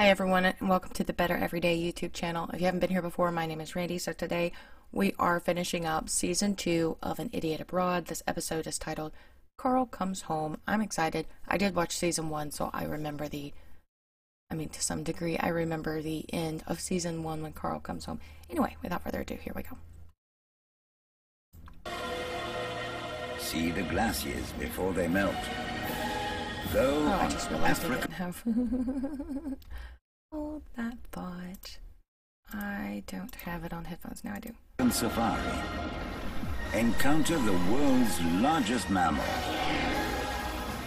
Hi everyone and welcome to the Better Everyday YouTube channel. If you haven't been here before, my name is Randy. So today we are finishing up season two of An Idiot Abroad. This episode is titled Karl Comes Home. I'm excited. I did watch season one, so I remember the, I mean, to some degree, I remember the end of season one when Karl comes home. Anyway, without further ado, here we go. See the glaciers before they melt. Go Oh, I just realized I didn't have. Hold that thought. I don't have it on headphones. Now I do. and safari. Encounter the world's largest mammal.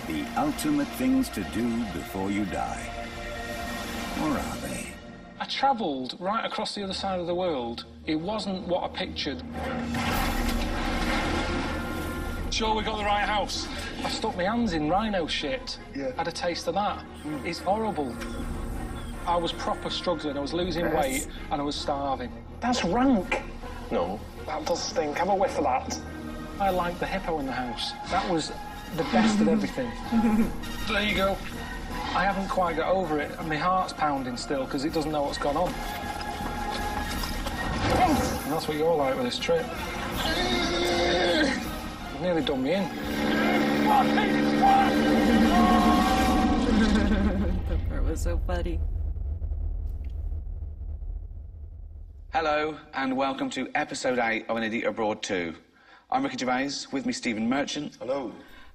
The ultimate things to do before you die. Or are they? I travelled right across the other side of the world. It wasn't what I pictured. Sure, we got the right house. I stuck my hands in rhino shit. Yeah. Had a taste of that. Hmm. It's horrible. I was proper struggling. I was losing Gross. weight and I was starving. That's rank. No. That does stink. Have a whiff of that. I like the hippo in the house. That was the best of everything. there you go. I haven't quite got over it, and my heart's pounding still because it doesn't know what's gone on. And that's what you're like with this trip. You've nearly done me in. That part was so funny. Hello, and welcome to episode 8 of An Idiot Abroad 2. I'm Ricky Gervais, with me Stephen Merchant, Hello.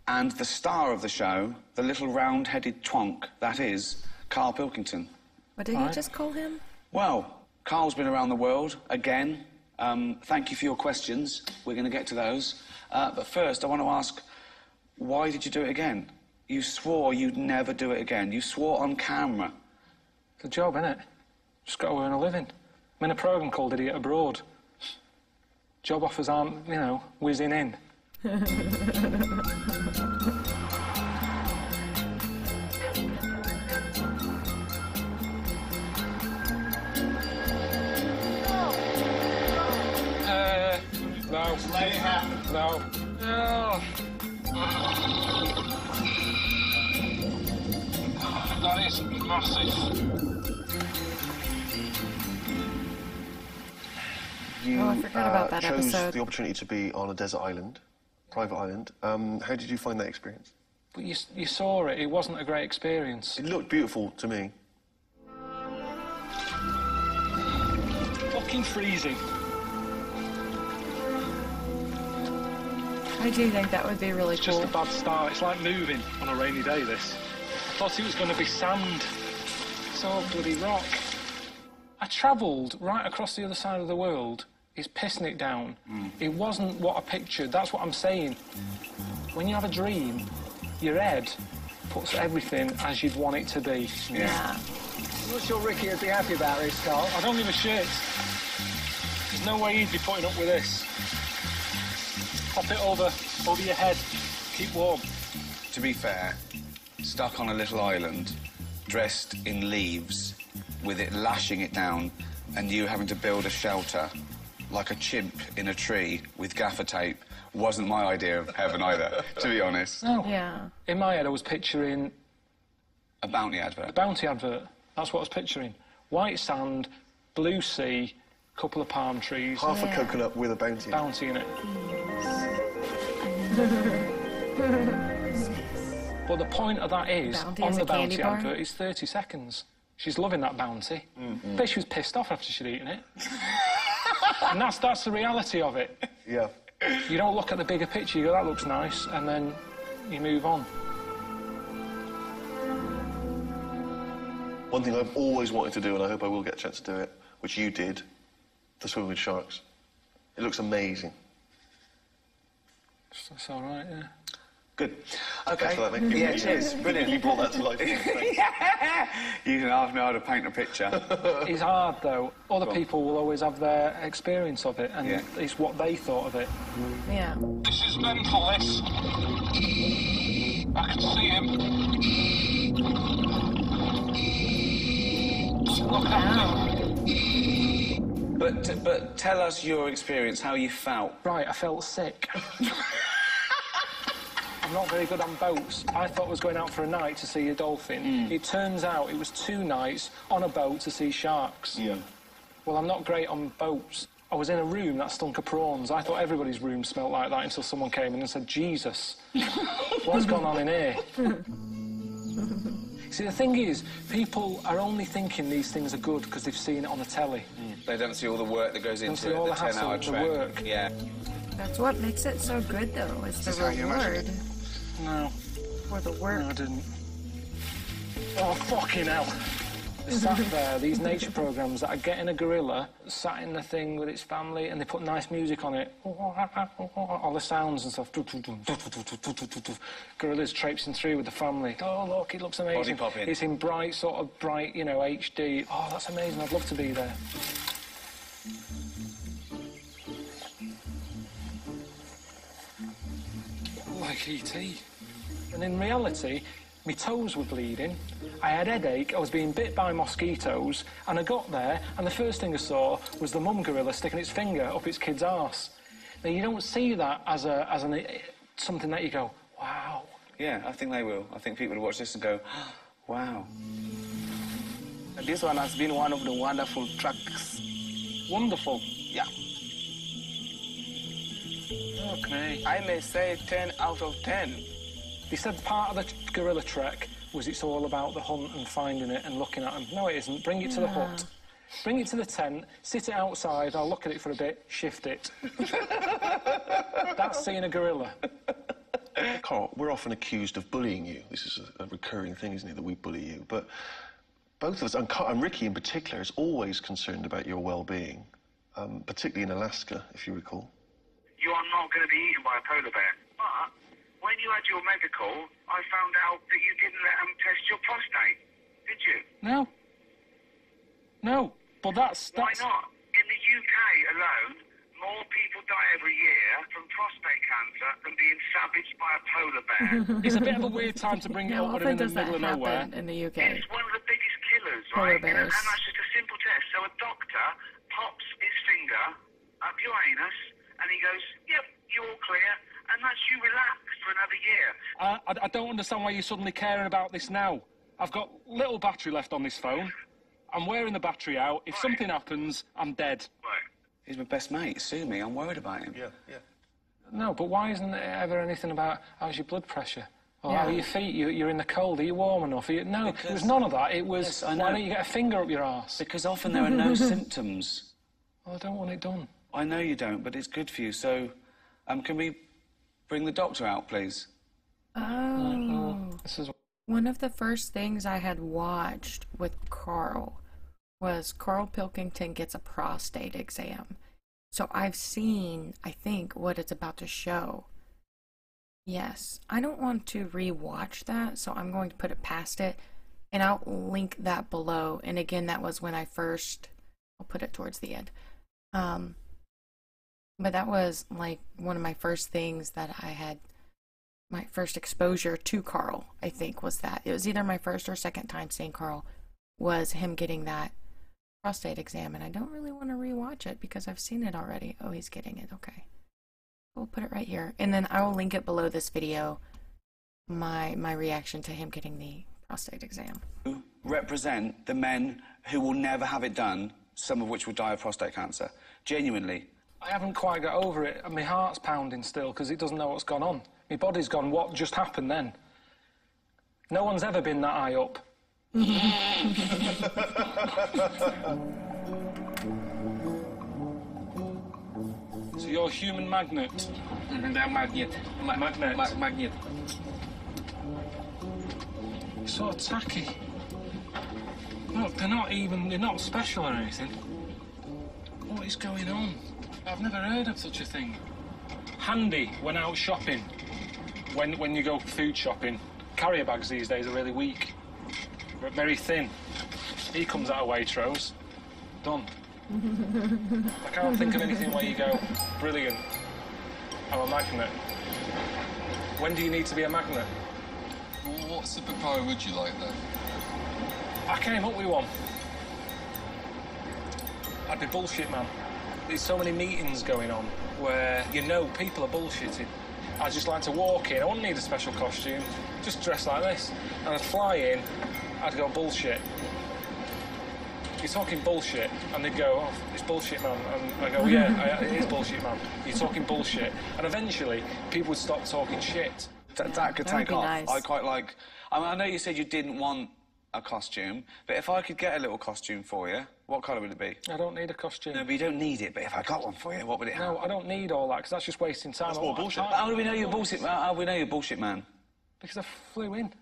and the star of the show, the little round-headed twonk, that is, Karl Pilkington. What did you Alright. just call him? Well, Karl's been around the world again. Um, thank you for your questions. We're going to get to those. Uh, but first, I want to ask, why did you do it again? You swore you'd never do it again. You swore on camera. It's a job, innit? Just got to earn a living. I'm in a programme called Idiot Abroad. Job offers aren't, you know, whizzing in. Uh, no. Let it happen. No. No. That is massive. You Oh, I forgot about that uh, chose episode. the opportunity to be on a desert island, private island. Um, how did you find that experience? But you, you saw it. It wasn't a great experience. It looked beautiful to me. Fucking freezing. I do think that would be really It's just cool. a bad start. It's like moving on a rainy day, this. I thought it was going to be sand. It's all bloody rock. I travelled right across the other side of the world. It's pissing it down. Hmm. It wasn't what I pictured. That's what I'm saying. When you have a dream, your head puts everything as you'd want it to be. yeah. I'm not sure Ricky would be happy about this, Karl. I don't give a shit. There's no way he'd be putting up with this. Pop it over, over your head. Keep warm. To be fair, stuck on a little island, dressed in leaves, with it lashing it down, and you having to build a shelter like a chimp in a tree with gaffer tape wasn't my idea of heaven either, to be honest. No. Yeah. In my head, I was picturing A bounty advert. A bounty advert. That's what I was picturing. White sand, blue sea, couple of palm trees, Half Yeah. a coconut with a bounty. bounty in it. But the point of that is, Bounty on as the bounty bar? advert, it's 30 seconds. She's loving that bounty. Mm-hmm. Bet she was pissed off after she'd eaten it. and that's, that's the reality of it. Yeah. You don't look at the bigger picture, you go, that looks nice, and then you move on. One thing I've always wanted to do, and I hope I will get a chance to do it, which you did, the swim with sharks. It looks amazing. That's all right, yeah. Good. Okay. Thanks for that, mate. Yeah, You- cheers. You Brilliant. brought that to life. Thanks. You can ask me how to paint a picture. It's hard though. Other people will always have their experience of it, and Yeah. it's what they thought of it. Yeah. This is mental, this. I can see him. Look at him. But, but tell us your experience, how you felt. Right, I felt sick. I'm not very good on boats. I thought I was going out for a night to see a dolphin. Hmm. It turns out it was two nights on a boat to see sharks. Yeah. Well, I'm not great on boats. I was in a room that stunk of prawns. I thought everybody's room smelt like that until someone came in and said, Jesus, what's gone on in here? See, the thing is, people are only thinking these things are good because they've seen it on the telly. Hmm. They don't see all the work that goes into see it, all the the hassle, 10 hour the trek. work. Yeah. That's what makes it so good, though, is the is how you imagine reward No, for the work. no, I didn't. Oh, fucking hell. Sat there, these nature programs that are getting a gorilla sat in the thing with its family and they put nice music on it. All the sounds and stuff. Gorillas traipsing through with the family. Oh, look, it looks amazing. Body popping. It's in bright, sort of bright, you know, HD. Oh, that's amazing. I'd love to be there. Like E.T. And in reality, my toes were bleeding, I had headache, I was being bit by mosquitoes, and I got there, and the first thing I saw was the mum gorilla sticking its finger up its kid's arse. Now, you don't see that as, a, as an, something that you go, wow. Yeah, I think they will. I think people will watch this and go, wow. This one has been one of the wonderful tracks. Wonderful. Yeah. Okay. I may say 10 out of 10. They said part of the gorilla trek was it's all about the hunt and finding it and looking at them. No, it isn't. Bring it to the hut. Bring it to the tent, sit it outside, I'll look at it for a bit, shift it. That's seeing a gorilla. Karl, we're often accused of bullying you. This is a, a recurring thing, isn't it, that we bully you? But both of us, and, Karl, and Ricky in particular, is always concerned about your well-being, um, particularly in Alaska, if you recall. you are not going to be eaten by a polar bear. But when you had your medical, I found out that you didn't let them test your prostate. Did you? No. No. But that's Why not? In the UK alone, more people die every year from prostate cancer than being savaged by a polar bear. it's a bit of a weird time to bring it How up when we're in the does that middle of nowhere. in the UK? it's one of the biggest killers, Polar right? And, and that's just a simple test. So a doctor pops his finger up your anus and he goes, yep, you're all clear. And that's you relaxed for another year. I, I, I don't understand why you're suddenly caring about this now. I've got little battery left on this phone. I'm wearing the battery out. If something happens, I'm dead. Right. He's my best mate. Sue me. I'm worried about him. Yeah, yeah. No, but why isn't there ever anything about how's your blood pressure? Or how are your feet? You, you're in the cold. Are you warm enough? Are you... No, it was none of that. It was, Yes, I why don't you get a finger up your arse? Because often there are no symptoms. Well, I don't want it done. I know you don't, but it's good for you. So, um, can we bring the doctor out, please? Oh. This is One of the first things I had watched with Karl was Karl Pilkington gets a prostate exam. So I've seen, I think, what it's about to show. Yes, I don't want to rewatch that, so I'm going to put it past it. And I'll link that below. And again, that was when I first, I'll put it towards the end. Um, but that was like one of my first things that I had my first exposure to Karl, I think, was that. It was either my first or second time seeing Karl was him getting that prostate exam, and I don't really want to rewatch it because I've seen it already. Oh, he's getting it. Okay. We'll put it right here. And then I will link it below this video. My my reaction to him getting the prostate exam. Represent the men who will never have it done, some of which will die of prostate cancer. Genuinely. I haven't quite got over it, and my heart's pounding still because it doesn't know what's gone on. My body's gone, what just happened then? No one's ever been that high up. so you're a human magnet. Mm-hmm. magnet. Ma- Magnet. ma- magnet. So tacky. Look, they're not even, they're not special or anything. What is going on? I've never heard of such a thing. Handy when out shopping. When, when you go food shopping. Carrier bags these days are really weak. Very thin. He comes out of Waitrose. Done. I can't think of anything where you go, brilliant. I'm a magnet. When do you need to be a magnet? Well, what superpower would you like then? I came up with one. I'd be bullshit, man. There's so many meetings going on where you know people are bullshitting. I just like to walk in. I wouldn't need a special costume. Just dress like this, and I'd fly in. I'd go bullshit. You're talking bullshit, and they'd go, "Oh, it's bullshit, man." And I go, "Yeah, I, it is bullshit, man. You're talking bullshit." And eventually, people would stop talking shit. That, that could That take off. nice. I quite like. I, mean, I know you said you didn't want a costume, but if I could get a little costume for you, what colour would it be? I don't need a costume. No, but you don't need it. But if I got one for you, what would it have? No, I don't need all that because that's just wasting time. That's more I- I bullshit. can't- How do we know you're bullshit? man? How do we know you're bullshit, man? Because I flew in.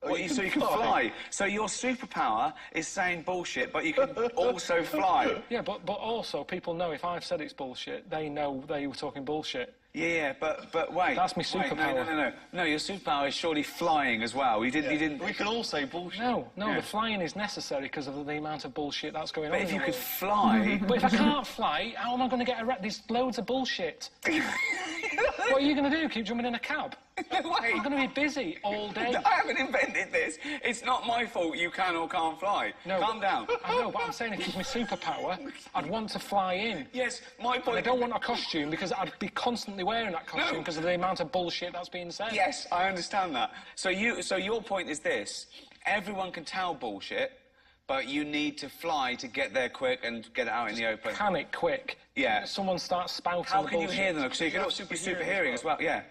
What, you, so you can fly. fly. So your superpower is saying bullshit, but you can also fly. Yeah, but but also people know if I've said it's bullshit, they know they were talking bullshit. Yeah, yeah, but but wait. That's my Wait, no, no, no, no, no. Your superpower is surely flying as well. You didn't. You didn't. We can all say bullshit. No, no, Yeah. the flying is necessary because of the amount of bullshit that's going But on. if you the could fly, But if I can't fly, how am I going to get around? There's loads of bullshit. what are you going to do? Keep jumping in a cab? No, wait. I'm going to be busy all day. I haven't invented this. It's not my fault you can or can't fly. No, Calm down. I know, but I'm saying if it was my superpower, I'd want to fly in. Yes, my And I don't want a costume because I'd be constantly wearing that costume No. because of the amount of bullshit that's being said. Yes, I understand that. So you, so your point is this: everyone can tell bullshit, but you need to fly to get there quick and get it out in the open. Panic quick? Yeah. Someone starts spouting How the can you hear them? So you can also be super hearing as well. Yeah.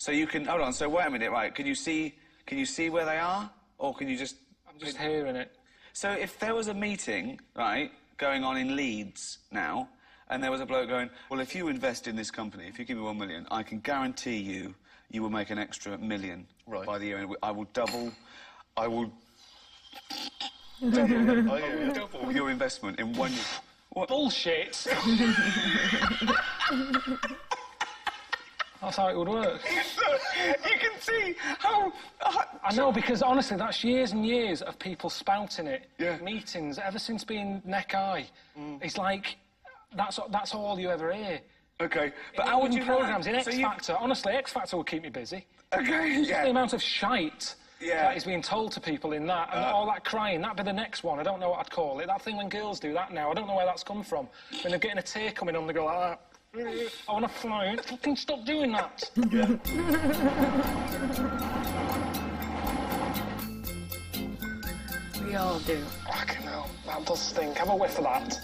So you can hold on. So wait a minute, right? Can you see? Can you see where they are, or can you just? I'm just hearing it. So if there was a meeting, right, going on in Leeds now, and there was a bloke going, well, if you invest in this company, if you give me one million, I can guarantee you, you will make an extra million Right. by the year, and I will double, I will Oh, yeah, yeah. double your investment in one year. What? Bullshit. That's how it would work. you can see how. I know because honestly, that's years and years of people spouting it. Yeah. Meetings ever since being neck eye. It's like that's that's all you ever hear. Okay, but In how would you know? programs in X So you- Factor? Honestly, X Factor will keep me busy. Okay, Just yeah. the amount of shite Yeah. that is being told to people in that, Uh. and all that crying. That'd be the next one. I don't know what I'd call it. That thing when girls do that now. I don't know where that's come from. When they're getting a tear coming on, they go like that. I want to fly. Fucking stop doing that. We all do. Fucking hell, that does stink. Have a whiff of that.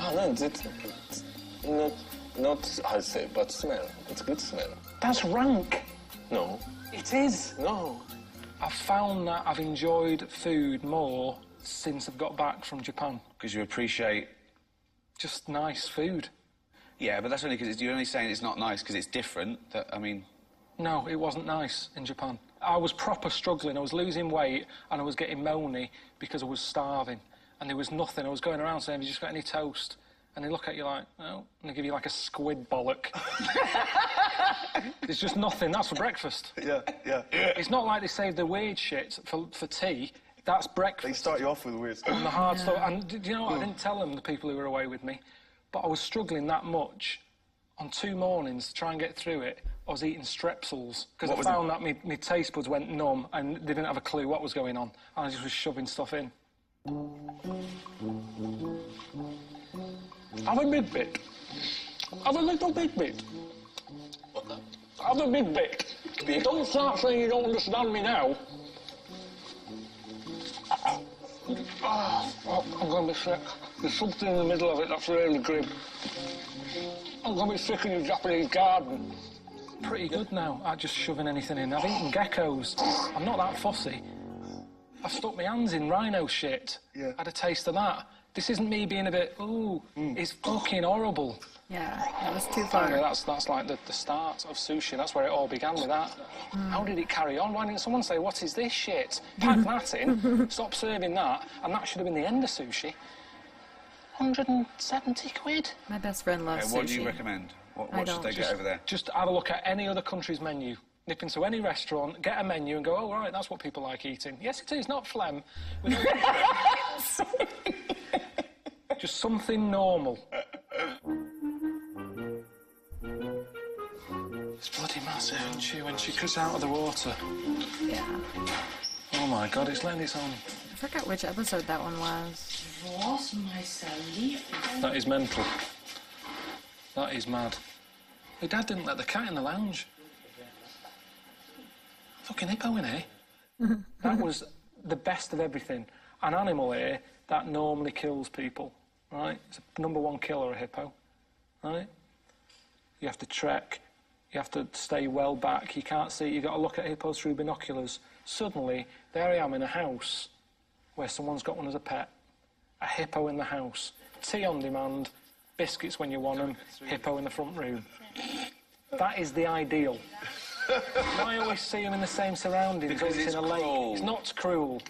Oh no, it's, it's not not how to say, but smell. It's good smell. That's rank. No, It is. no. I've found that I've enjoyed food more since I've got back from Japan. Because you appreciate. Just nice food. Yeah, but that's only because you're only saying it's not nice because it's different. That I mean, No, it wasn't nice in Japan. I was proper struggling. I was losing weight and I was getting moany because I was starving. And there was nothing. I was going around saying, Have you just got any toast? And they look at you like, No. And they give you like a squid bollock. There's just nothing. That's for breakfast. Yeah, yeah. It's not like they save the weird shit for, for tea. That's breakfast. They start you off with weird stuff. and the hard stuff. And do you know what? I hmm. didn't tell them, the people who were away with me, but I was struggling that much. On two mornings to try and get through it, I was eating strepsils because I was it? found that my, my taste buds went numb and they didn't have a clue what was going on. And I just was shoving stuff in. Have a big bit. Have a little big bit. Have a big bit. Don't start saying you don't understand me now. Oh, I'm going to be sick. There's something in the middle of it that's really grim. I'm going to be sick in your Japanese garden. Pretty good now at just shoving anything in. I've eaten geckos. I'm not that fussy. I've stuck my hands in rhino shit. Yeah. Had a taste of that. This isn't me being a bit, ooh, mm. it's fucking horrible. Yeah, that was too Anyway, far. that's, that's like the, the start of sushi. That's where it all began with that. Mm. How did it carry on? Why didn't someone say, what is this shit? Pack that in, stop serving that, and that should have been the end of sushi. 170 quid? My best friend okay, loves what sushi. do you recommend? What, what should don't. they get Just- over there? Just have a look at any other country's menu. Nip into any restaurant, get a menu, and go, oh, right, that's what people like eating. Yes, it is, not phlegm. We don't want phlegm. Just something normal. It's bloody massive, isn't she, when she comes out of the water? Yeah. Oh my god, it's letting its own. I forgot which episode that one was. That is mental. That is mad. My dad didn't let the cat in the lounge. fucking hippo in here. that was the best of everything. An animal here that normally kills people, right? It's a number one killer, a hippo, right? You have to trek, you have to stay well back, you can't see, you've got to look at hippos through binoculars. Suddenly, there I am in a house where someone's got one as a pet. A hippo in the house. Tea on demand, biscuits when you want them, hippo in the front room. That is the ideal. Why always see them in the same surroundings Because or it's in a lake? cruel. It's not cruel.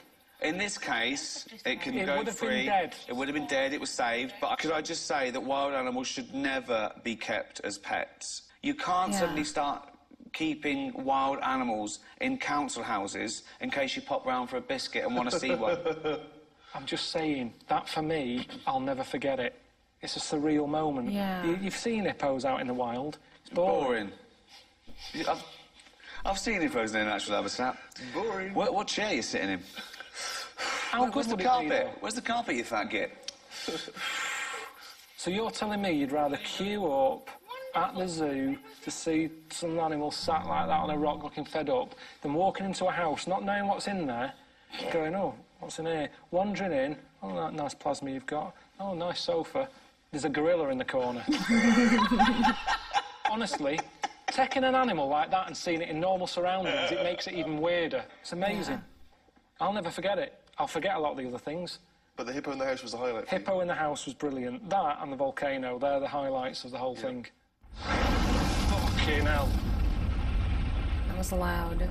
In this case, it can It go would have been free. dead. It would have been dead. It was saved. But could I just say that wild animals should never be kept as pets? You can't Yeah. suddenly start keeping wild animals in council houses in case you pop round for a biscuit and want to see one. I'm just saying, that for me, I'll never forget it. It's a surreal moment. Yeah. You, you've seen hippos out in the wild. It's boring. Boring. I've, I've seen hippos in their natural habitat. Boring. What, what chair are you sitting in? How Where- good Where's the would it be, carpet? though? Where's the carpet, you fat git? So you're telling me you'd rather queue up at the zoo to see some animal sat like that on a rock looking fed up than walking into a house, not knowing what's in there, going, oh, what's in here? Wandering in, oh, that nice plasma you've got. Oh, nice sofa. There's a gorilla in the corner. Honestly, taking an animal like that and seeing it in normal surroundings, it makes it even weirder. It's amazing. I'll never forget it. I'll forget a lot of the other things. But the hippo in the house was the highlight. Hippo in the house was brilliant. That and the volcano, they're the highlights of the whole thing. Fucking hell. That was loud.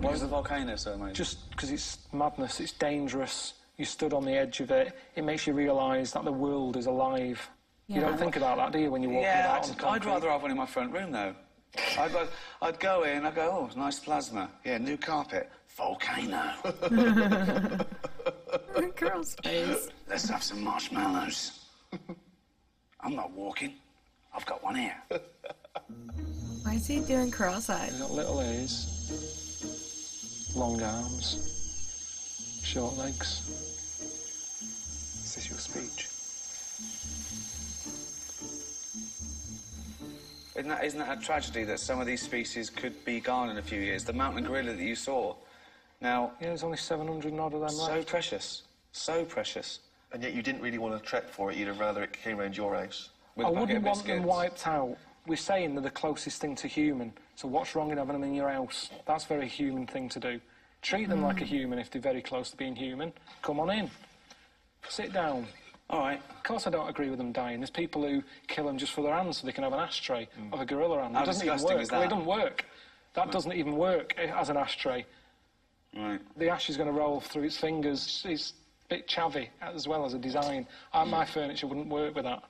Why was the volcano so amazing? Just because it's madness, it's dangerous. You stood on the edge of it. It makes you realise that the world is alive. You don't think about that, do you, when you're walking Yeah, about I'd, on just- I'd rather have one in my front room, though. I'd, I'd, I'd go in, I'd go, oh, nice plasma. Yeah, new carpet. Volcano. Girl's face. Let's have some marshmallows. I'm not walking. I've got one here. Why is he doing cross-eyed? He's got little ears, long arms, short legs. Is this your speech? Isn't that, isn't that a tragedy that some of these species could be gone in a few years? The mountain gorilla that you saw. Now, Yeah, there's only 700 and odd of them so left. precious. So precious. And yet you didn't really want to trek for it. You'd have rather it came round your house. With I a wouldn't of want them biscuits. wiped out. We're saying they're the closest thing to human. So what's wrong in having them in your house? That's a very human thing to do. Treat them like a human if they're very close to being human. Come on in. Sit down. All right. Of course, I don't agree with them dying. There's people who kill them just for their hands so they can have an ashtray of a gorilla hand. How it doesn't even disgusting work. is Well, that? it doesn't work. That doesn't even work as an ashtray. Right. The ash is going to roll through its fingers. It's a bit chavvy as well as a design. Uh, my furniture wouldn't work with that.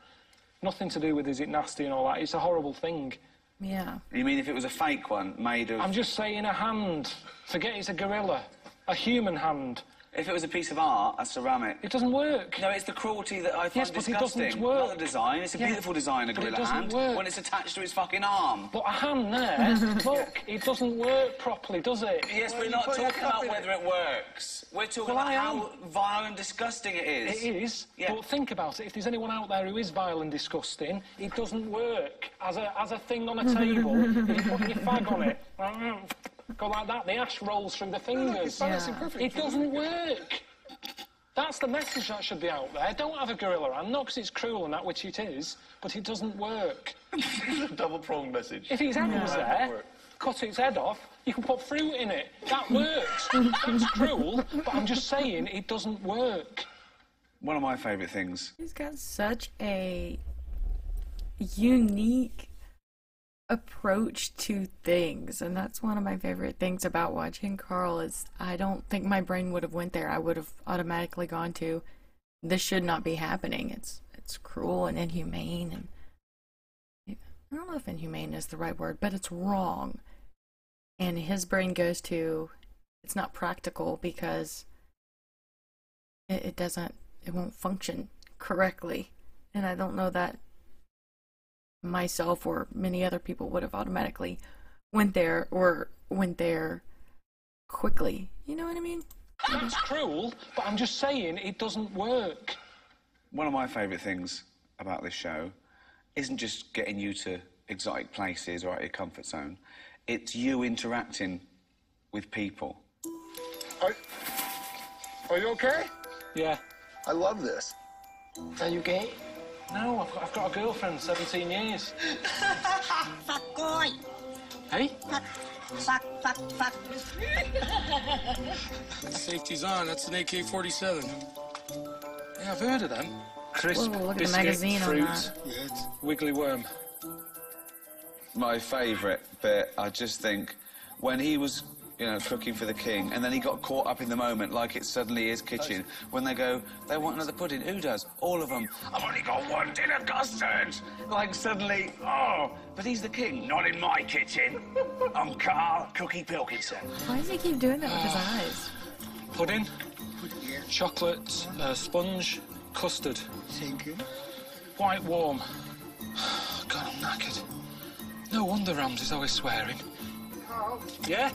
Nothing to do with is it nasty and all that. It's a horrible thing. Yeah. You mean if it was a fake one made of... I'm just saying a hand. Forget it's a gorilla. A human hand. If it was a piece of art, a ceramic... It doesn't work. No, it's the cruelty that I find Yes, but it doesn't disgusting. work. Not the design. It's a Yeah, beautiful design, a but it gorilla doesn't hand. work. When it's attached to its fucking arm. But a hand there, look, it doesn't work properly, does it? Yes, Well, we're not talking about whether it works. We're talking Well, about how vile and disgusting it is. It is, Yeah. but think about it. If there's anyone out there who is vile and disgusting, it doesn't work as a, as a thing on a table. you put your fag on it, go like that, the ash rolls through the oh, fingers. balancing Yeah. perfectly. It doesn't work. That's the message that should be out there. Don't have a gorilla hand, not because it's cruel and that, which it is, but it doesn't work. Double pronged message. If its head was there, cut its head off, you can put fruit in it. That works. That's cruel, but I'm just saying it doesn't work. One of my favourite things. He's got such a unique approach to things and that's one of my favorite things about watching Karl is I don't think my brain would have went there. I would have automatically gone to this should not be happening. It's it's cruel and inhumane and I don't know if inhumane is the right word, but it's wrong. And his brain goes to it's not practical because it, it doesn't it won't function correctly and i don't know that myself or many other people would have automatically went there or went there quickly you know what i mean That's cruel, but I'm just saying it doesn't work. One of my favourite things about this show isn't just getting you to exotic places or out of your comfort zone. It's you interacting with people. Are, are you okay? Yeah. I love this. Are you gay? No, I've got, I've got a girlfriend, 17 years. Fuck boy. Hey? Fuck, fuck, fuck. Safety's on. That's an AK-47. Yeah, I've heard of them. Crisp Whoa, look at the biscuit, magazine on fruit, that. wiggly worm. My favourite bit, I just think, when he was, you know, cooking for the king, and then he got caught up in the moment, like it's suddenly his kitchen. When they go, they want another pudding. Who does? All of them. I've only got one tin of custard. Like suddenly, oh, but he's the king. Not in my kitchen. I'm Karl Cookie Pilkington. Why does he keep doing that with his eyes? Pudding, chocolate, uh, sponge, custard. Thank you. Quite warm. God, I'm knackered. No wonder Ramsay's always swearing. Karl, Yeah?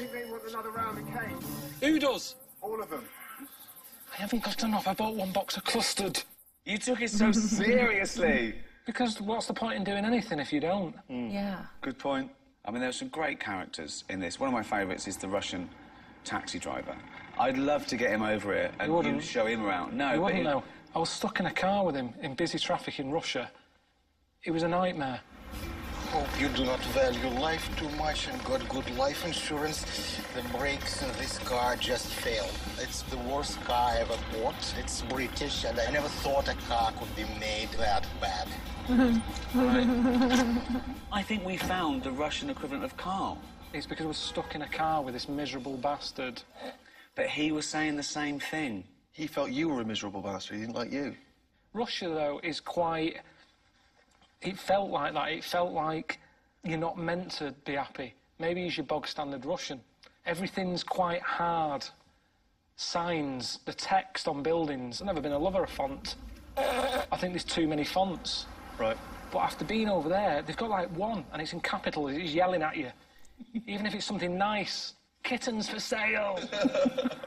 I think they want another round of cake. Who does? All of them. I haven't got enough. I bought one box of custard. You took it so seriously. Because what's the point in doing anything if you don't? Hmm. Yeah. Good point. I mean, there are some great characters in this. One of my favourites is the Russian taxi driver. I'd love to get him over here and You wouldn't. show him around. No, you wouldn't he- know. I was stuck in a car with him in busy traffic in Russia. It was a nightmare. Hope you do not value life too much and got good life insurance. The brakes in this car just failed. It's the worst car I ever bought. It's British, and I never thought a car could be made that bad. I think we found the Russian equivalent of Karl. It's because I was stuck in a car with this miserable bastard. But he was saying the same thing. He felt you were a miserable bastard. He didn't like you. Russia, though, is quite. It felt like that. It felt like you're not meant to be happy. Maybe use your bog standard Russian. Everything's quite hard. Signs, the text on buildings. I've never been a lover of font. I think there's too many fonts. Right. But after being over there, they've got like one, and it's in capital. It's yelling at you. Even if it's something nice, kittens for sale.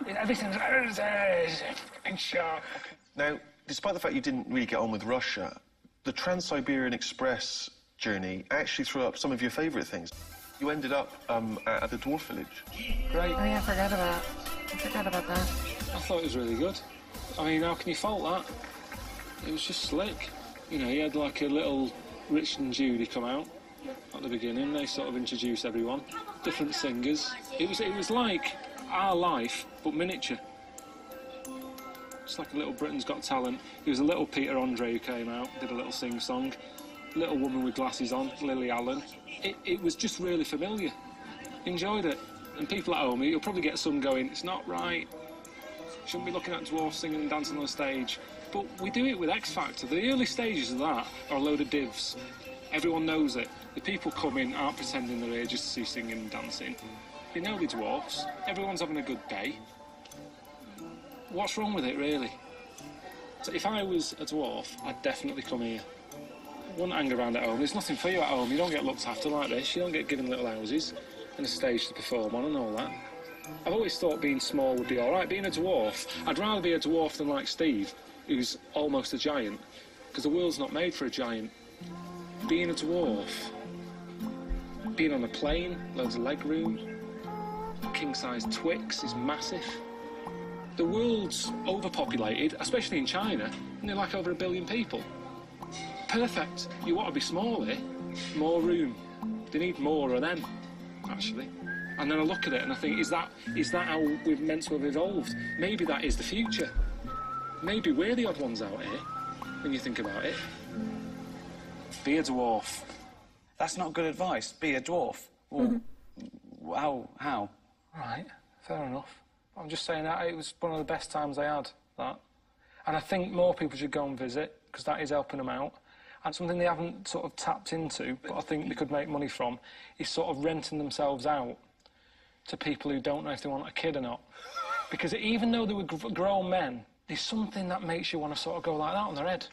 Everything's in sharp. Now, despite the fact you didn't really get on with Russia, the Trans-Siberian Express journey actually threw up some of your favourite things. You ended up um, at the dwarf village. Great. Oh yeah, I forgot about. I forgot about that. I thought it was really good. I mean, how can you fault that? It was just slick. You know, he had like a little Rich and Judy come out at the beginning. They sort of introduce everyone, different singers. It was it was like our life but miniature. It's like a little Britain's Got Talent. He was a little Peter Andre who came out, did a little sing song. Little woman with glasses on, Lily Allen. It, it was just really familiar. Enjoyed it. And people at home, you'll probably get some going, it's not right. Shouldn't be looking at dwarfs singing and dancing on stage. But we do it with X Factor. The early stages of that are a load of divs. Everyone knows it. The people coming aren't pretending they're here just to see singing and dancing. They know the dwarfs. Everyone's having a good day. What's wrong with it, really? So if I was a dwarf, I'd definitely come here. Wouldn't hang around at home. There's nothing for you at home. You don't get looked after like this. You don't get given little houses and a stage to perform on and all that. I've always thought being small would be all right. Being a dwarf, I'd rather be a dwarf than like Steve, who's almost a giant, because the world's not made for a giant. Being a dwarf, being on a plane, loads of leg room, king-size Twix is massive. The world's overpopulated, especially in China, and they're like over a billion people. Perfect. You want to be smaller, more room. They need more of them, actually. And then I look at it and I think, is that is that how we're meant to have evolved? Maybe that is the future. Maybe we're the odd ones out here, when you think about it. Be a dwarf. That's not good advice. Be a dwarf. Well, mm-hmm. how? How? Right, fair enough. I'm just saying that it was one of the best times I had, that. And I think more people should go and visit, because that is helping them out. And something they haven't sort of tapped into, but I think they could make money from, is sort of renting themselves out to people who don't know if they want a kid or not. Because even though they were gr- grown men, there's something that makes you want to sort of go like that on their head.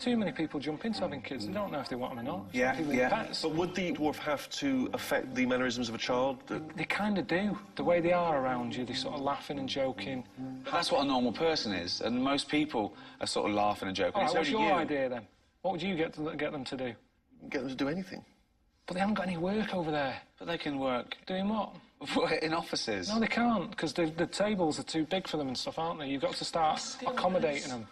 Too many people jump into having kids. They don't know if they want them or not. It's like people with pets. But would the dwarf have to affect the mannerisms of a child? That... They kind of do. The way they are around you, they're sort of laughing and joking. But that's what a normal person is, and most people are sort of laughing and joking. All right, It's what's your you. idea then? What would you get to, get them to do? Get them to do anything. But they haven't got any work over there. But they can work. Doing what? In offices? No, they can't, because the, the tables are too big for them and stuff, aren't they? You've got to start accommodating them.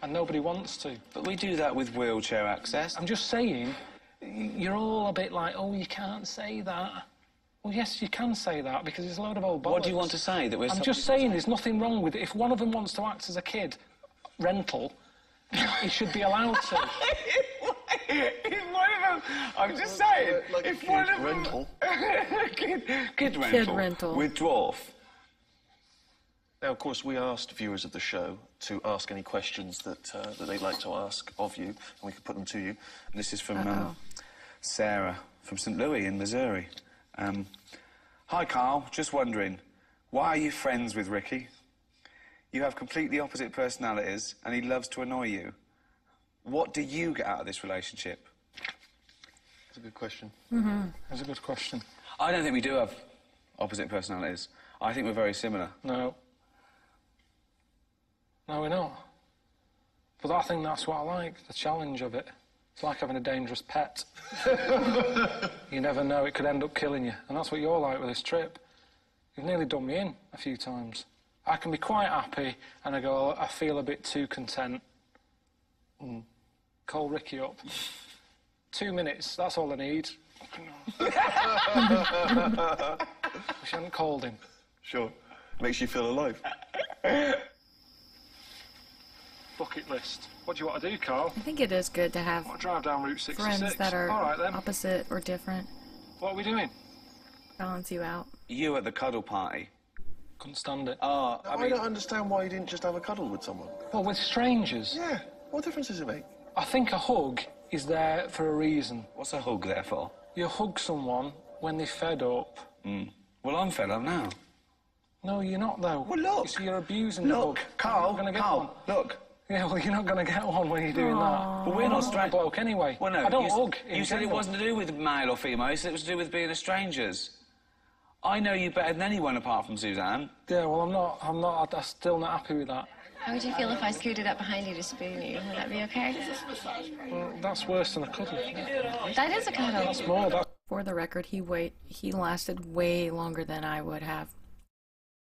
And nobody wants to. But we do that with wheelchair access. I'm just saying, you're all a bit like, oh, you can't say that. Well, yes, you can say that because it's a load of old bollocks. What do you want to say? That we're I'm just saying there's nothing wrong with it. If one of them wants to act as a kid, rental, he should be allowed to. if one of them, I'm just saying, Like a if kid one of them, rental. kid, kid rental, rental. with dwarf. Now, of course, we asked viewers of the show to ask any questions that, uh, that they'd like to ask of you, and we could put them to you. And this is from um, Sarah from St. Louis in Missouri. Um, Hi, Karl. Just wondering, why are you friends with Ricky? You have completely opposite personalities, and he loves to annoy you. What do you get out of this relationship? That's a good question. Mm-hmm. That's a good question. I don't think we do have opposite personalities. I think we're very similar. No. No, we're not. But I think that's what I like, the challenge of it. It's like having a dangerous pet. you never know, it could end up killing you. And that's what you're like with this trip. You've nearly done me in a few times. I can be quite happy, and I go, I feel a bit too content. Mm. Call Ricky up. Two minutes, that's all I need. Wish I hadn't called him. Sure. Makes you feel alive. Bucket list. What do you want to do, Karl? I think it is good to have Want to drive down Route 66? friends that are All right, then. opposite or different. What are we doing? Balance you out. You at the cuddle party. Couldn't stand it. Oh, I, don't understand why you didn't just have a cuddle with someone. Well, with strangers. Yeah. What difference does it make? I think a hug is there for a reason. What's a hug there for? You hug someone when they're fed up. Mm. Well, I'm fed up now. No, you're not, though. Well, look. You see, you're abusing Look, the hug. Karl, You're gonna get Karl, one. look. Yeah, well, you're not going to get one when you're doing that. But we're not straight. bloke anyway. Well, no, I don't you, hug. You said it wasn't to do with male or female. You said it was to do with being a strangers. I know you better than anyone apart from Suzanne. Yeah, well, I'm not. I'm not. I'm still not happy with that. How would you feel if I scooted up behind you to spoon you? Would that be okay? Well, that's worse than a cuddle. That is a cuddle. That's more. That. For the record, he wait he lasted way longer than I would have.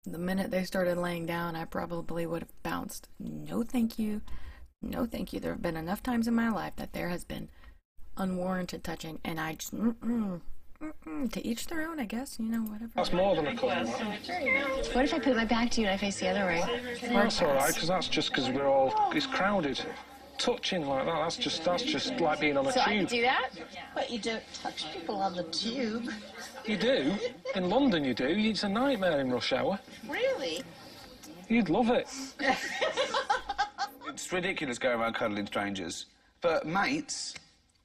The minute they started laying down, I probably would have bounced. No, thank you. No, thank you. There have been enough times in my life that there has been unwarranted touching, and I just to each their own, I guess. You know, whatever. That's more than a cuddle. That. What if I put my back to you and I face the other way? Well, that's all right, because that's just because we're all. It's crowded. Touching like that, that's just that's just like being on a So I tube. could do that? But you don't touch people on the tube. You do. In London, you do. It's a nightmare in rush hour. Really? You'd love it. It's ridiculous going around cuddling strangers. But mates.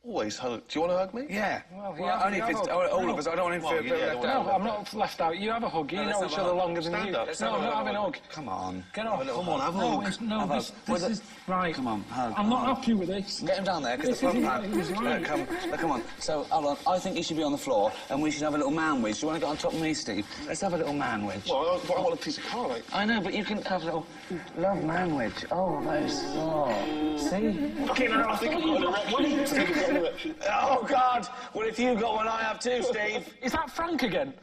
Always hug. Do you want to hug me? Yeah. Well, Well, yeah, only if it's no, all no. of us. I don't want him to Well, feel yeah, left out. No, I'm not left out. You have a hug. You No, know each other hug. longer than Stand you. up, let's No, have I'm a not hug. having a hug. Come on. Get off. Come on, have a no, hug. it's- No, Have this, hug. this Well, is right. Come on, hug. I'm not happy with this. Get him down there, because This the front isn't- man. right. Come, come on. So, hold on. I think you should be on the floor, and we should have a little man-wedge. Do you want to get on top of me, Steve? Let's have a little man-wedge. Well, I, I want a piece of car. I know, but you can have a little... Love man-wedge. Oh, those... Oh, see? Okay, now I think I've got an erection. I think got an erection. Oh, God! Well, if you've got one, I have too, Steve. Is that Frank again?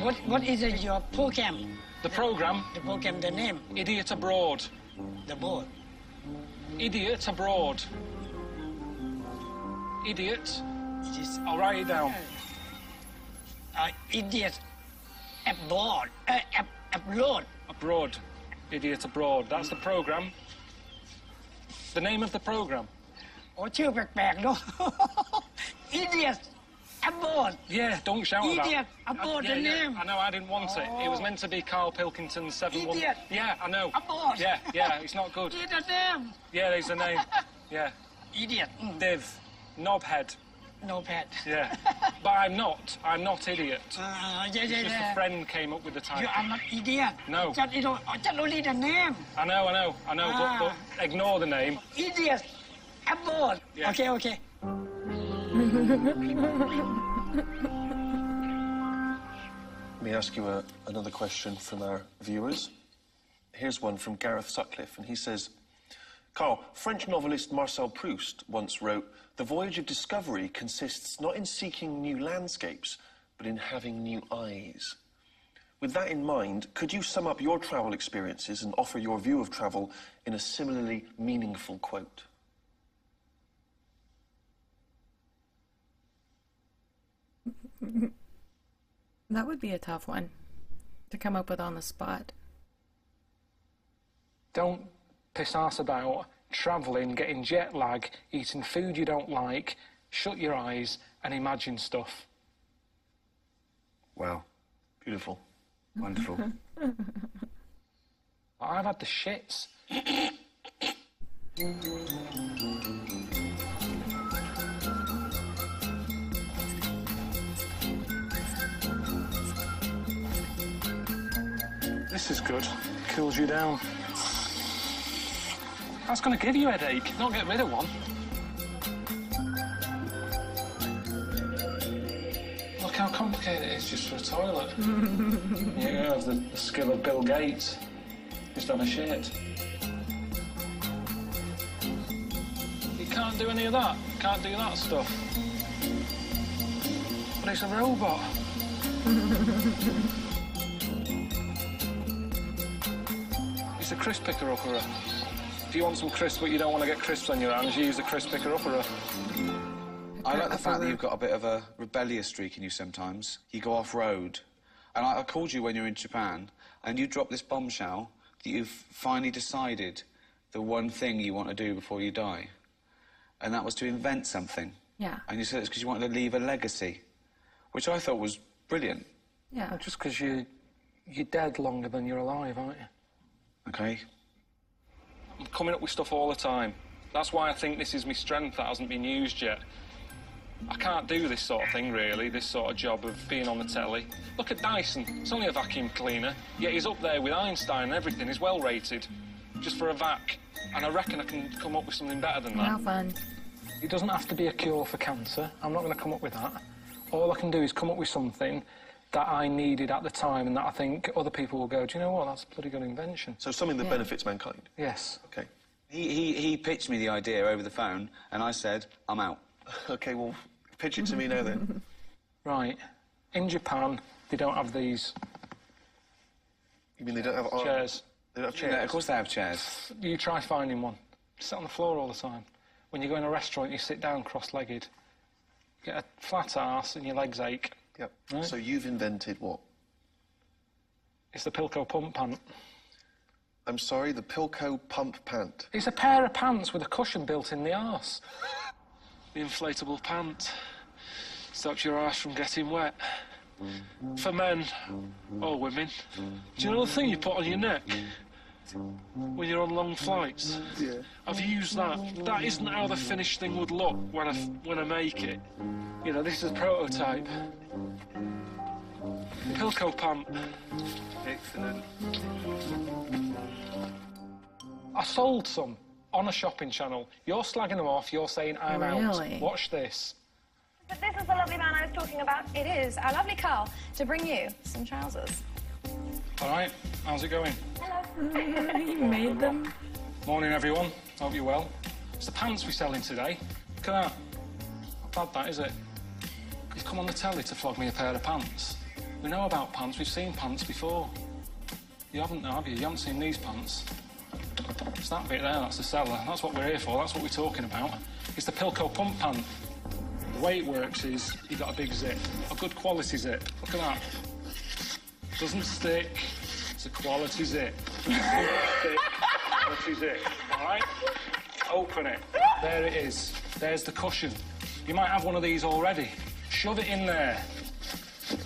What What is it, your program? The programme? The program, the name, Idiot Abroad. the board. Idiot Abroad. Idiot. It is I'll write it down. uh, idiot Abroad. Uh, ab abroad. Abroad. Idiot abroad. That's the program. The name of the program. Oh, โอ้ชื่อแปลกๆเนาะ Idiot abroad. Yeah, don't shout Idiot, about it. Idiot abroad yeah, the yeah. name. I know, I didn't want it. It was oh. meant to be Karl Pilkington's 7 Idiot. One. Yeah, I know. Abroad. Yeah, yeah, it's not good. Idiot, name. Yeah, there's the name. Yeah. Idiot. Mm. Div. Knobhead no pet. Yeah. but I'm not. I'm not idiot. Uh, yeah, It's yeah, just a friend came up with the You title. are not idiot. No. Just, you know, just only the name. I know, I know, I know, Ah. but ignore the name. Idiot abroad. Yeah. Okay, okay. Let me ask you a, another question from our viewers. Here's one from Gareth Sutcliffe, and he says, Karl, French novelist Marcel Proust once wrote, The voyage of discovery consists not in seeking new landscapes, but in having new eyes. With that in mind, could you sum up your travel experiences and offer your view of travel in a similarly meaningful quote? That would be a tough one to come up with on the spot. Don't piss ass about travelling, getting jet lag, eating food you don't like. Shut your eyes and imagine stuff. Well, beautiful. Wonderful. I've had the shits. This is good. Cools you down. That's going to give you a headache, not get rid of one. Look how complicated it is just for a toilet. you have the, the skill of Bill Gates. Just have a shit. You can't do any of that. Can't do that stuff. But it's a robot. It's a crisp picker upper. If you want some crisp but you don't want to get crisps on your hands, you use a crisp picker upper. I like the fact that you've got a bit of a rebellious streak in you sometimes. You go off road. And I, I called you when you were in Japan, and you dropped this bombshell that you've finally decided the one thing you want to do before you die. And that was to invent something. Yeah. And you said it's because you wanted to leave a legacy, which I thought was brilliant. Yeah. Just because you, you're dead longer than you're alive, aren't you? Okay. I'm coming up with stuff all the time. That's why I think this is my strength that hasn't been used yet. I can't do this sort of thing, really, this sort of job of being on the telly. Look at Dyson. It's only a vacuum cleaner, yet he's up there with Einstein and everything. He's well rated, just for a vac. And I reckon I can come up with something better than that. How fun. It doesn't have to be a cure for cancer. I'm not going to come up with that. All I can do is come up with something that I needed at the time and that I think other people will go, do you know what, that's a bloody good invention. So something that Yeah. benefits mankind. Yes. Okay. He, he, he pitched me the idea over the phone, and I said, I'm out. Okay, well, pitch it to me now then. Right. In Japan, they don't have these You mean they don't have arms? chairs. They don't have Yeah, chairs? of course they have chairs. You try finding one. Sit on the floor all the time. When you go in a restaurant, you sit down cross-legged. Get a flat ass and your legs ache. Yep. Right. So you've invented what? It's the Pilco pump pant. I'm sorry, the Pilco pump pant. It's a pair of pants with a cushion built in the arse. The inflatable pant stops your arse from getting wet. For men or women. Do you know the thing you put on your neck when you're on long flights? Yeah. I've used that. That isn't how the finished thing would look when I when I make it. You know, this is a prototype. Pilco pump. Excellent. I sold some on a shopping channel. You're slagging them off. You're saying I'm Really? out. Watch this. But this is the lovely man I was talking about. It is our lovely Karl to bring you some trousers. All right. How's it going? you made them. Morning, everyone. Hope you're well. It's the pants we're selling today. Look at that. Not bad, that, is it? You've come on the telly to flog me a pair of pants. We know about pants. We've seen pants before. You haven't, though, have you? You haven't seen these pants. It's that bit there. That's the seller. That's what we're here for. That's what we're talking about. It's the Pilco pump pant. The way it works is you've got a big zip, a good quality zip. Look at that. Doesn't stick. It's a quality zip. Quality zip. All right. Open it. There it is. There's the cushion. You might have one of these already. Shove it in there.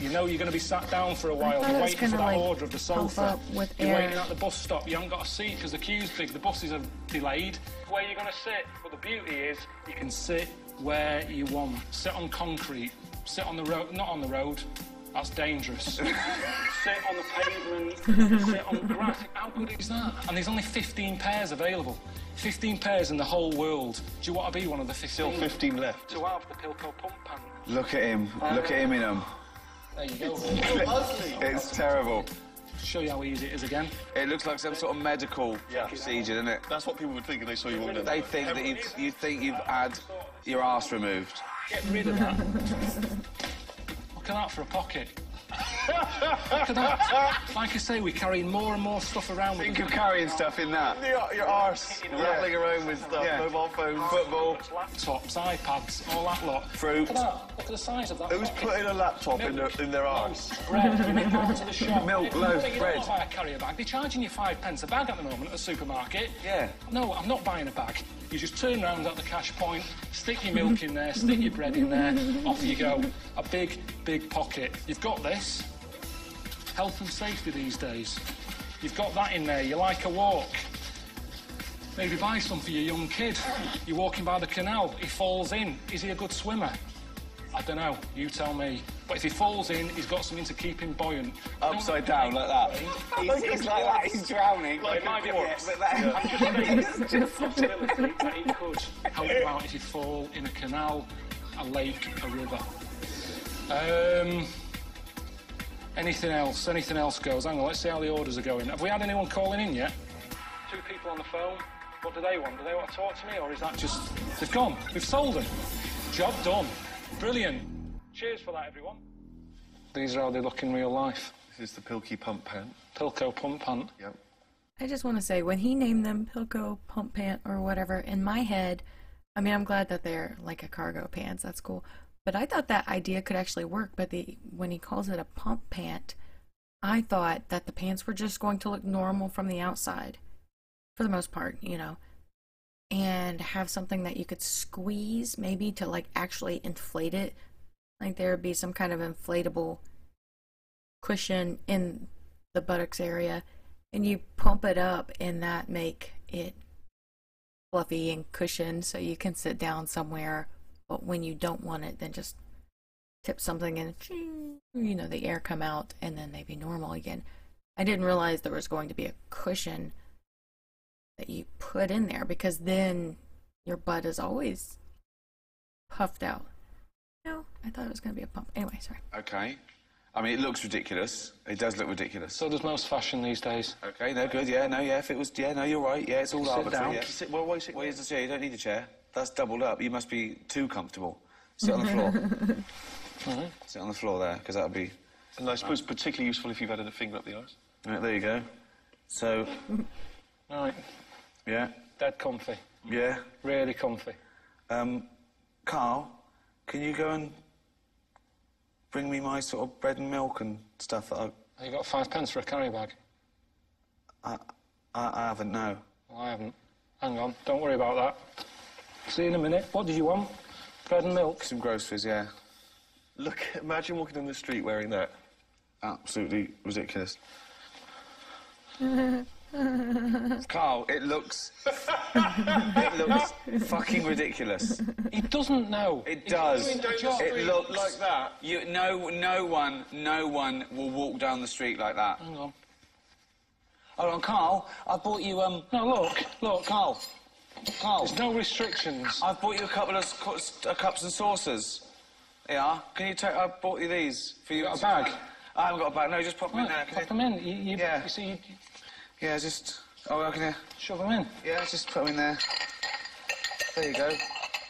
You know you're going to be sat down for a while. thought You're was waiting for that like, order of the sofa. with You're air. waiting at the bus stop. You haven't got a seat because the queue's big. The buses are delayed. Where you're going to sit. But the beauty is you can sit where you want. Sit on concrete. Sit on the road. Not on the road. That's dangerous. sit on the pavement. sit on the grass. How good is that? And there's only 15 pairs available. 15 pairs in the whole world. Do you want to be one of the 15? Still 15 left. To have the Pilco pump pant. Look at him. Look at him in them. There you go. It's terrible. show you how easy it is again. It looks like some sort of medical procedure, doesn't it? That's what people would think if they saw you walking in. They think that you you think you've had your arse removed. Get rid of that. Look at that for a pocket. Look at that. Like I say, we're carrying more and more stuff around. Think of carrying stuff in that. Your, your arse rattling around with stuff, Yeah. mobile phones. Football. Laptops, iPads, all that lot. Fruit. Look at that. Look at the size of that. Who's pocket. putting a laptop in their, in their arse? Bread, you nip out to the shop. Milk, You loaf, don't bread. buy a carrier bag. They're charging you five pence a bag at the moment at the supermarket. Yeah. No, I'm not buying a bag. You just turn round at the cash point, stick your milk in there, stick your bread in there, off you go. A big, big pocket. You've got this. Health and safety these days. You've got that in there. You like a walk. Maybe buy some for your young kid. You're walking by the canal. He falls in. Is he a good swimmer? I don't know. You tell me. But if he falls in, he's got something to keep him buoyant. Upside down like that. He's, he's like that. He's drowning. Like it might be a Yeah, corpse. but that- I'm just saying, it's a possibility that it could help you out if you fall in a canal, a lake, a river. Um, anything else? Anything else goes? Hang on, let's see how the orders are going. Have we had anyone calling in yet? Two people on the phone. What do they want? Do they want to talk to me, or is that just they've gone? We've sold them. Job done. Brilliant. Cheers for that, everyone. These are how they look in real life. This is the Pilkey pump pant. Pilco pump pant. Yep. I just want to say, when he named them Pilco Pump Pant or whatever, in my head, I mean, I'm glad that they're like a cargo pants. That's cool. But I thought that idea could actually work. But the when he calls it a pump pant, I thought that the pants were just going to look normal from the outside, for the most part, you know, and have something that you could squeeze maybe to like actually inflate it. Like there would be some kind of inflatable cushion in the buttocks area and you pump it up and that make it fluffy and cushioned so you can sit down somewhere but when you don't want it then just tip something and you know the air come out and then they be normal again i didn't realize there was going to be a cushion that you put in there because then your butt is always puffed out no i thought it was going to be a pump anyway sorry Okay. I mean, it looks ridiculous. It does look ridiculous. So does most fashion these days. Okay, no, good. Yeah, no, yeah. If it was, yeah, no, you're right. Yeah, it's all Sit arbitrary. down. Yeah. Sit, well, why sit Well, here's the chair. You don't need a chair. That's doubled up. You must be too comfortable. Sit on the floor. Sit on the floor there, because that would be. And I suppose particularly useful if you've had a finger up the arse. Right, there you go. So, Right. yeah, Dead comfy. yeah. Really comfy. Um, Karl, can you go and bring me my sort of bread and milk and stuff that I, Have you got five pence for a carry bag? I, I, I haven't, no. Well, I haven't. Hang on, don't worry about that. See you in a minute. What did you want? Bread and milk? Some groceries, yeah. Look, imagine walking down the street wearing that. Absolutely ridiculous. Karl, it looks. it looks fucking ridiculous. He doesn't know. It does. doing. It looks like that. You, no, no one, no one will walk down the street like that. Hang on. Hold on, Karl. I bought you um. No, look, look. Karl. Karl. There's no restrictions. I've bought you a couple of cu- uh, cups and saucers. Yeah. Can you take? I bought you these for you. got a bag? I haven't got a bag. No, just pop them in there. Pop them in. You, you, Yeah. you see, you Yeah, just. Oh, I can hear. shove them in. Yeah, just put them in there. There you go.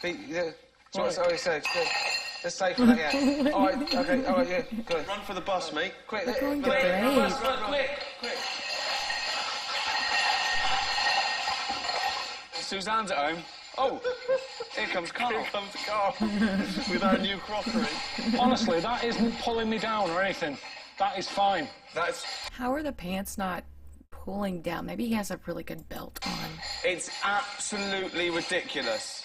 Be, yeah. So what's Right. oh, so good. Let's say for that, yeah. all right, okay, all right, yeah, good. Run for the bus, mate. Quick, We're going quick, quick, quick. Suzanne's at home. Oh, here comes Karl. Here comes Karl with our new crockery. Honestly, that isn't pulling me down or anything. That is fine. That's. how are the pants not pulling down maybe he has a really good belt on It's absolutely ridiculous.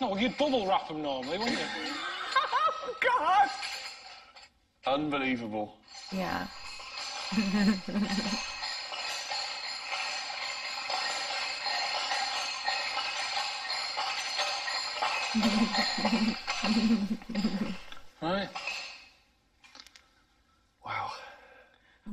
No, you'd bubble wrap them normally, wouldn't you? Oh, God! Unbelievable. yeah Right. Wow.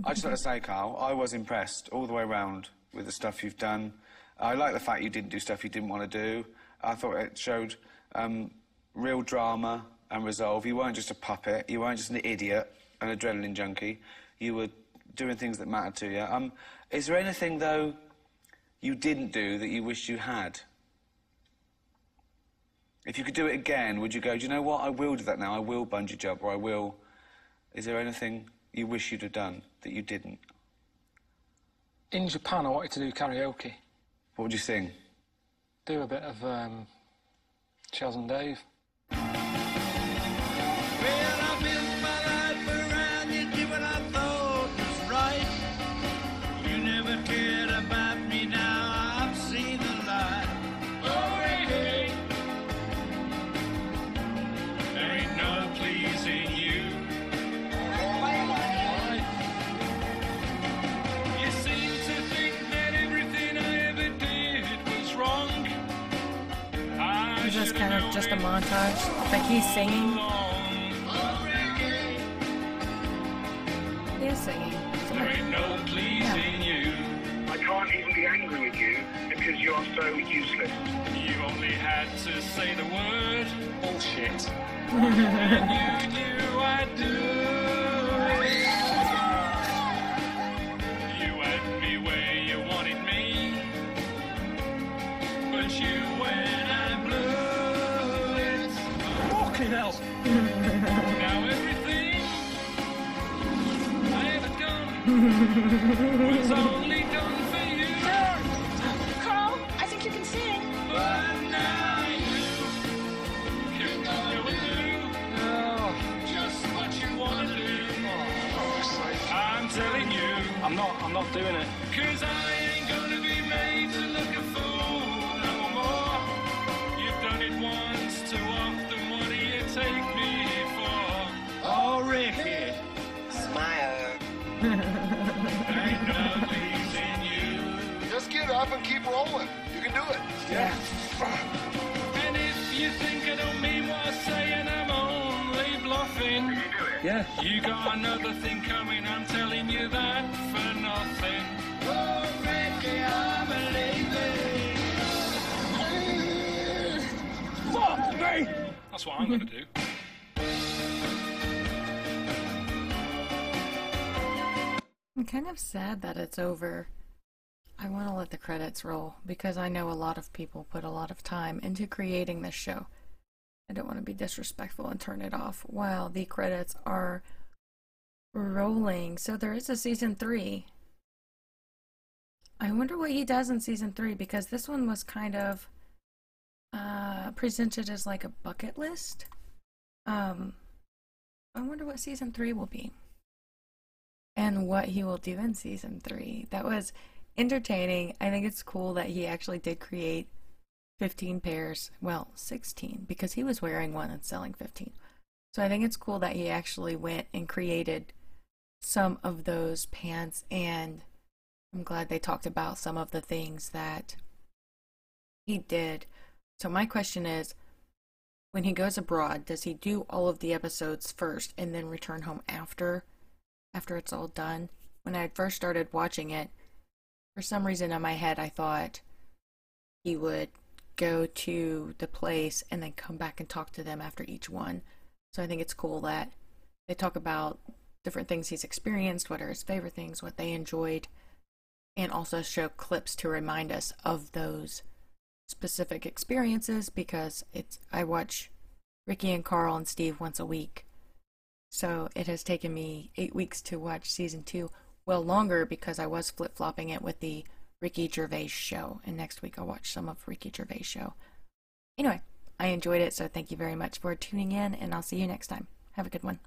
I just want to say, Karl, I was impressed all the way round with the stuff you've done. I like the fact you didn't do stuff you didn't want to do. I thought it showed um, real drama and resolve. You weren't just a puppet. You weren't just an idiot, an adrenaline junkie. You were doing things that mattered to you. Um, is there anything though you didn't do that you wish you had? If you could do it again, would you go? Do you know what? I will do that now. I will bungee jump, or I will. Is there anything you wish you'd have done that you didn't? In Japan, I wanted to do karaoke. What would you sing? Do a bit of um, Chas and Dave. Just kind of just a montage. Like he's singing. He is singing. no pleasing you. I can't even be angry with you because you are so useless. You only had to say the word bullshit. and you knew I'd do Fucking hell. now everything I ever done was only done for you. Karl, I think you can sing. But now you can go and do just what you want to do. Oh, I'm telling you, I'm not, I'm not doing it. Cause I keep rolling. You can do it. Yeah. And if you think I don't mean what I say and I'm only bluffing, Yeah. you got another thing coming, I'm telling you that for nothing. Oh, Ricky, I'm a Fuck me! That's what I'm gonna do. I'm kind of sad that it's over. I want to let the credits roll because I know a lot of people put a lot of time into creating this show. I don't want to be disrespectful and turn it off while the credits are rolling. So there is a season three. I wonder what he does in season three because this one was kind of uh, presented as like a bucket list. Um, I wonder what season three will be and what he will do in season three. That was entertaining. I think it's cool that he actually did create 15 pairs. Well, 16 because he was wearing one and selling 15. So I think it's cool that he actually went and created some of those pants and I'm glad they talked about some of the things that he did. So my question is when he goes abroad, does he do all of the episodes first and then return home after after it's all done? When I first started watching it, for some reason in my head I thought he would go to the place and then come back and talk to them after each one. So I think it's cool that they talk about different things he's experienced, what are his favorite things, what they enjoyed, and also show clips to remind us of those specific experiences because it's I watch Ricky and Karl and Steve once a week. So it has taken me eight weeks to watch season two. Well, longer because I was flip flopping it with the Ricky Gervais show. And next week I'll watch some of Ricky Gervais show. Anyway, I enjoyed it, so thank you very much for tuning in, and I'll see you next time. Have a good one.